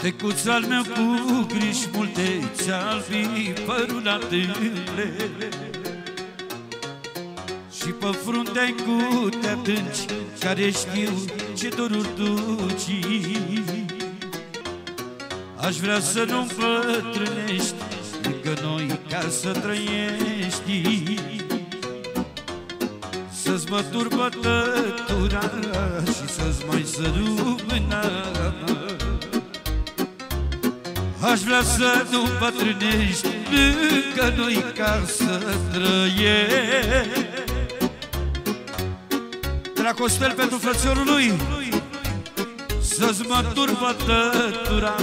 Tecuț al meu cu griji multe Ți-al fi părul atâmple Și pe frunte cu te adânci Care știu ce doruri duci. Aș vrea să nu împătrânești Lângă noi ca să trăiești. Să-ți mă turbătătura Și să-ți mai sărup mâna Aș vrea să nu bătrânești lângă noi ca să trăiești Dracostel pentru frățiorul lui Să-ți mă turbătătura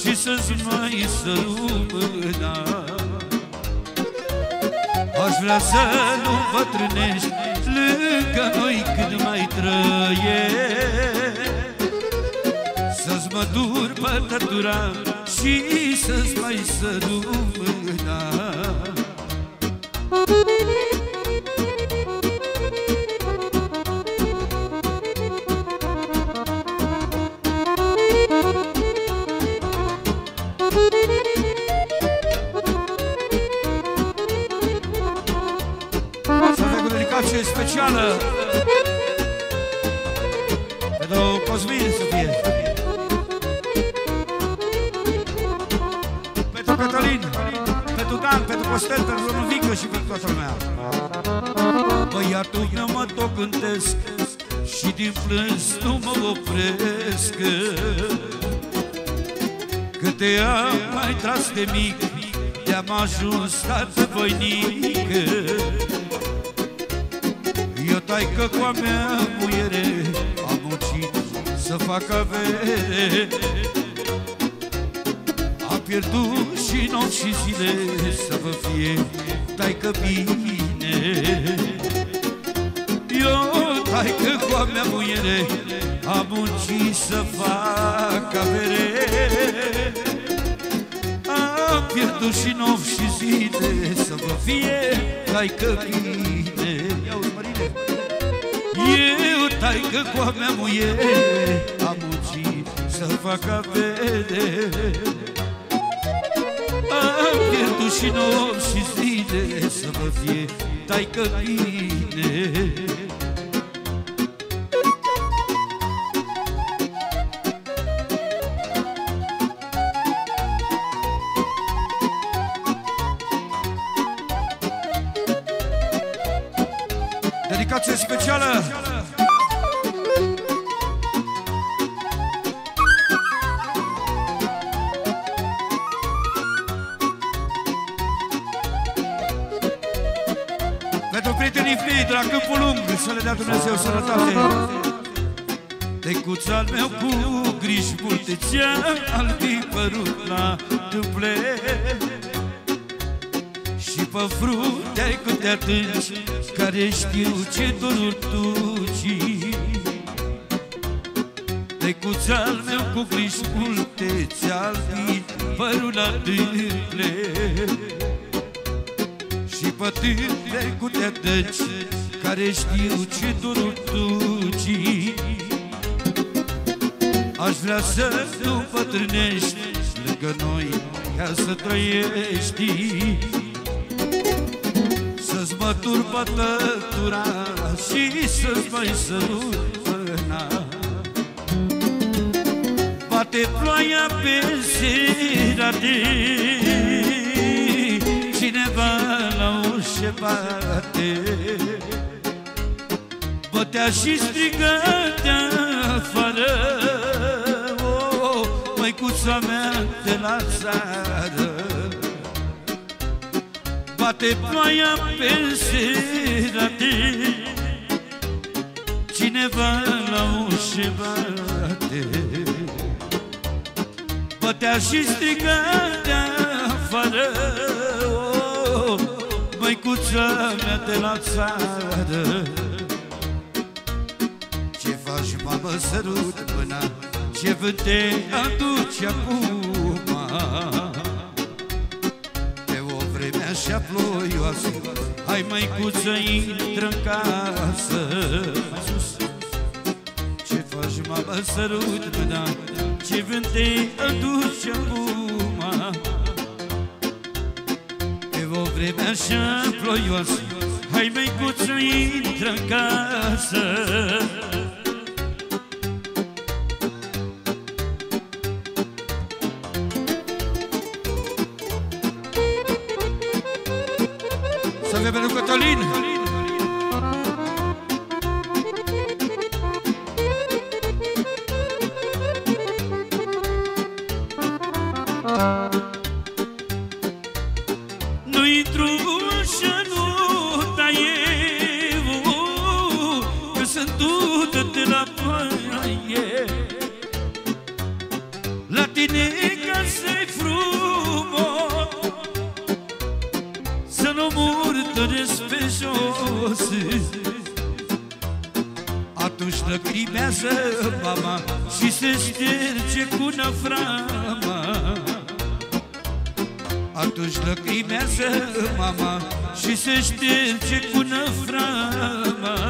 Și să-ți mai sărumâna Aș vrea să nu bătrânești lângă noi cât mai trăiești Să-ți mă turbătătura și să-ți mai sărut mâna. Să avem o dedicație specială. Pentru Cosmin Costel, pentru domnul Vică și pentru toată lumea. Băiatul meu mă tot gândesc Și din plâns nu mă opresc. Câte am mai tras de mic De-am ajuns tată voinică Eu taică cu a mea muiere Am muncit să fac avere. Am pierdut și nopți și zile Să vă fie taică bine. Eu taică cu a mea muiere Am muncit să fac avere Am pierdut și nopți și zile Să vă fie taică bine. Ia-uzi, Mărine Eu taică cu a mea muiere Am muncit să fac avere Am pierdut și nopți și zile Să vă fie taică bine. Dedicație specială Pentru prietenii fii de la Câmpul Lung. Să le dea Dumnezeu sănătate. Tecuț al meu cu griji multe Ți-al fi părut la tâmple Și pe frunte cât te atunci Care știu ce doruri duci Tecuț al meu cu griji multe Ți-al fi părut la tâmple și pe tine cu te dăci Care știu ce doruri duci Aș vrea să nu bătrânești Lângă noi ca să trăiești. Să-ți mă turbătătura Și să-ți mai sărut mâna Bate ploaia pe serate Cineva la ușă bate Bătea și striga de afară. Oh, Măicuța mea de la țară. Bate ploaia pe serate Cineva la ușă bate Bătea și striga de afară. oh, Măicuța mea de la țară. Ce faci, mamă, sărut mâna? Ce vânt te aduce acum? Pe o vreme așa ploioasă Hai, măicuță, intră în casă. Mai sus Ce faci, mamă, mă sărut, da Ce vânt te aduce acum vreme așa ploioasă Hai măicuță, intră în casă. Să avem pentru Cătălin păie La tine ca să-i frumos Să nu murdăresc pe jos. Atunci lăcrimează mama Și se șterge cu năframa Atunci lăcrimează mama Și se șterge cu năframa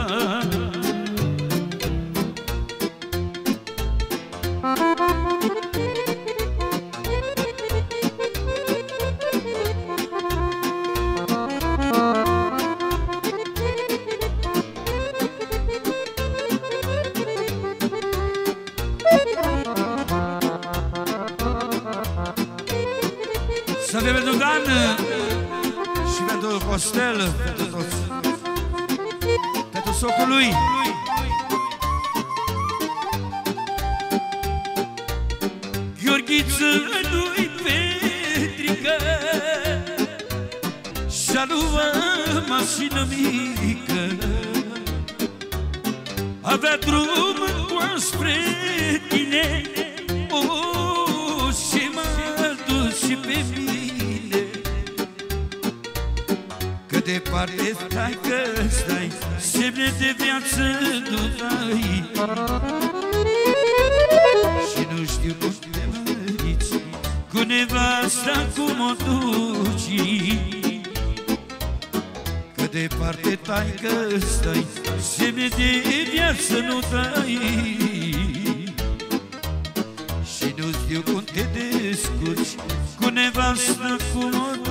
Să avem pentru Dan Și pentru Costel Pentru toți. Pentru socul lui. Gheorghiță lui Petrică Și-a luat mașină mică. Avea drum în spre tine O, și m-a dus și pe mine departe stai că stai Semne de viață nu dai Și nu știu cum te măriți Cu nevasta cum o duci. Că departe tai că stai Semne de viață nu dai. Și nu știu cum te descurci Cu nevasta cum o duci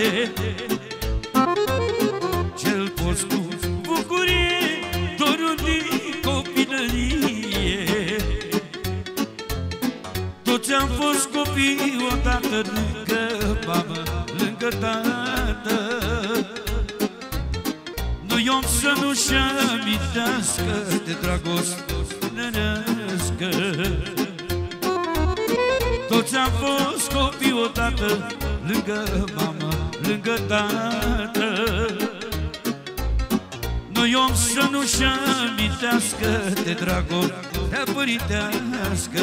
doare Ce-l poți cu bucurie, dorul din copilărie. Toți am fost copii odată lângă mamă, lângă tată. Nu i-om să nu-și amintească de dragoste nănească Toți am fost copii odată Lângă mamă, lângă tată. Nu-i om să nu-și amintească De dragostea părintească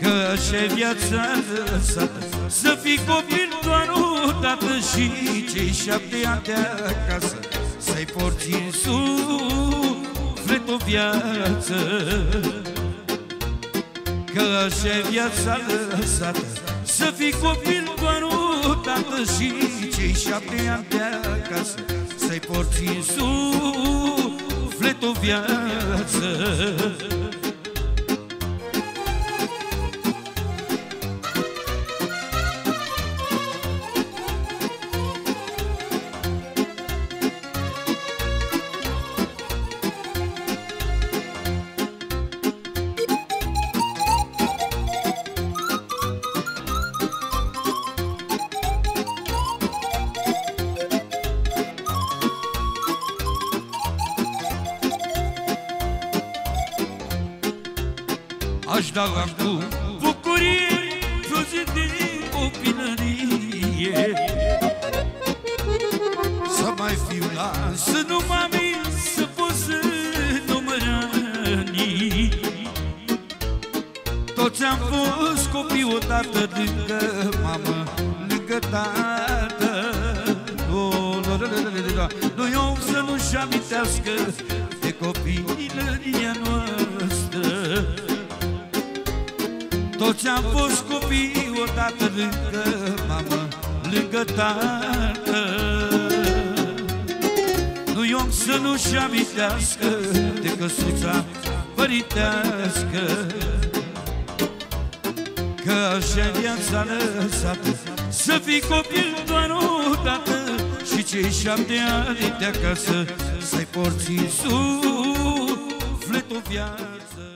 Că așa e viața lăsată Să fii copil doar o dată Și cei șapte ani de acasă Să-i porți în suflet o viață. Că așa e viața lăsată Să fii copil doar o dată Și cei șapte ani de acasă Să-i porți în suflet o viață aș da cu bucurie frunze de copilărie Să mai fiu la să nu mă să pot să nu mă răni. Toți am fost copii odată lângă mamă, lângă tată. Oh, nu eu să nu-și amintească Toți am fost copii odată lângă mamă, lângă tată. Nu eu să nu-și amintească de căsuța părintească Că așa viața lăsată. Să fii copil doar o dată Și cei șapte ani de acasă Să-i porți sufletul viață